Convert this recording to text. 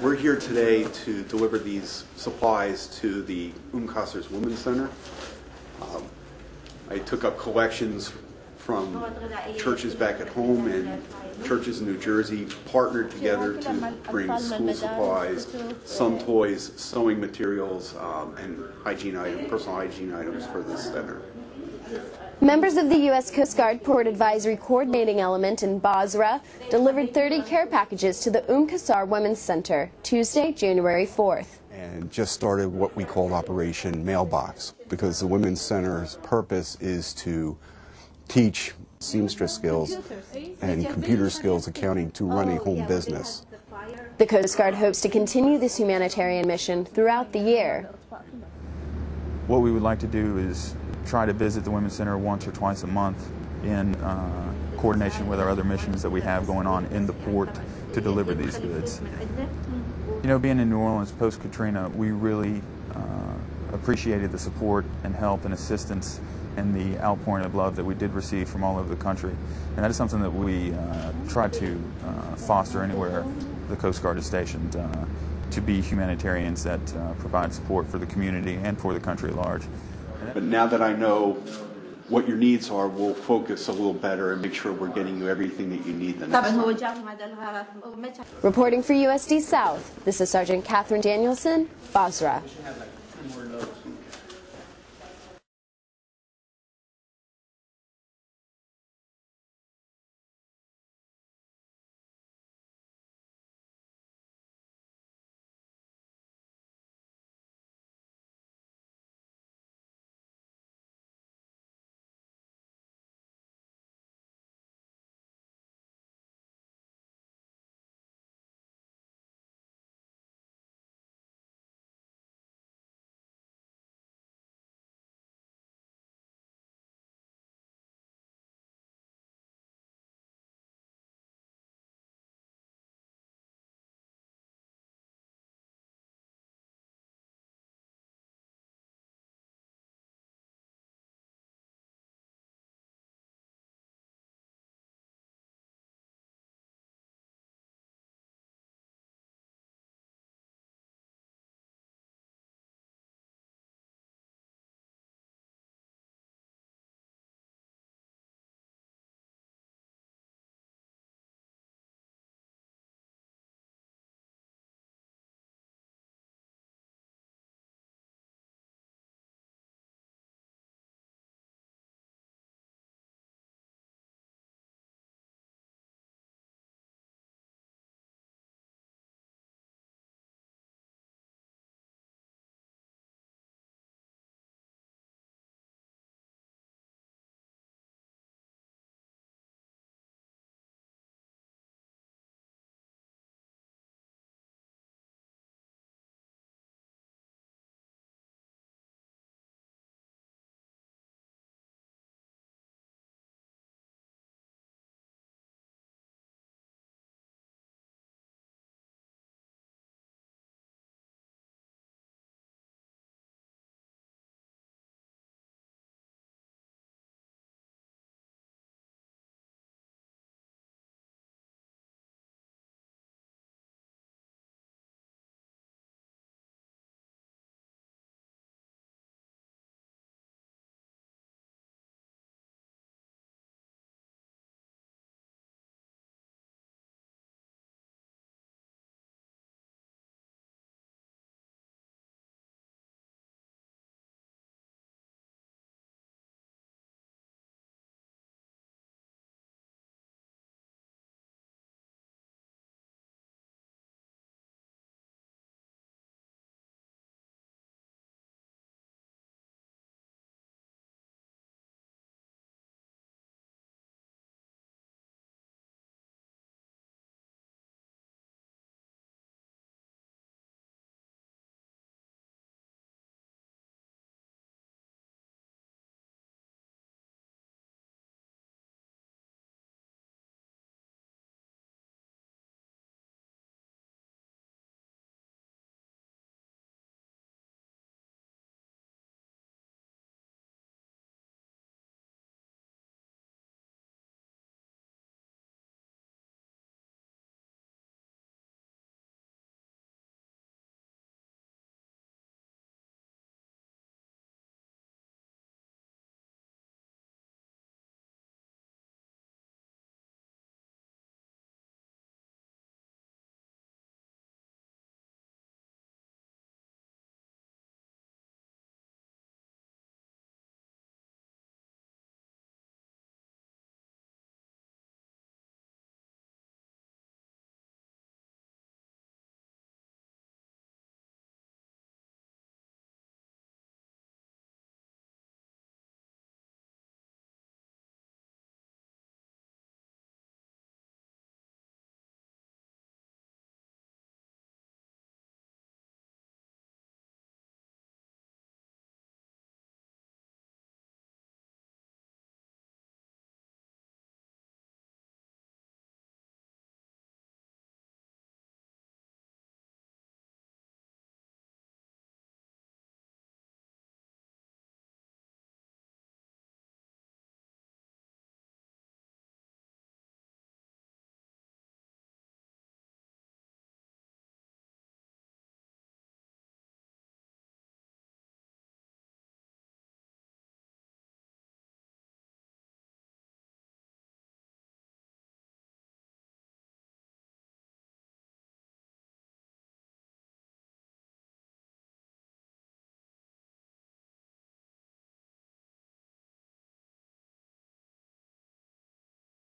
We're here today to deliver these supplies to the Umkasser's Women's Center. Um, I took up collections from churches back at home and churches in New Jersey, partnered together to bring school supplies, some toys, sewing materials, um, and hygiene items, personal hygiene items for this center. Members of the U.S. Coast Guard Port Advisory Coordinating Element in Basra delivered 30 care packages to the Umm Qasr Women's Center Tuesday, January 4th. and just started what we call Operation Mailbox because the Women's Center's purpose is to teach seamstress skills and computer skills accounting to run a home business. The Coast Guard hopes to continue this humanitarian mission throughout the year. What we would like to do is try to visit the Women's Center once or twice a month in uh, coordination with our other missions that we have going on in the port to deliver these goods. You know, being in New Orleans post Katrina, we really uh, appreciated the support and help and assistance and the outpouring of love that we did receive from all over the country. And that is something that we uh, try to uh, foster anywhere the Coast Guard is stationed uh, to be humanitarians that uh, provide support for the community and for the country at large. But now that I know what your needs are, we'll focus a little better and make sure we're getting you everything that you need the next. Reporting for USD South, this is Sergeant Katherine Danielson, Basra.